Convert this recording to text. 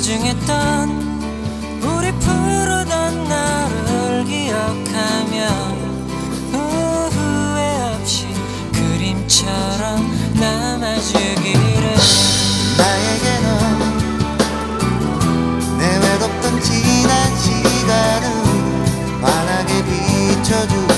소중했던 우리 푸르던 나를 기억하며 후회 없이 그림처럼 남아주기를. 나에게 넌내 외롭던 지난 시간을 환하게 비춰주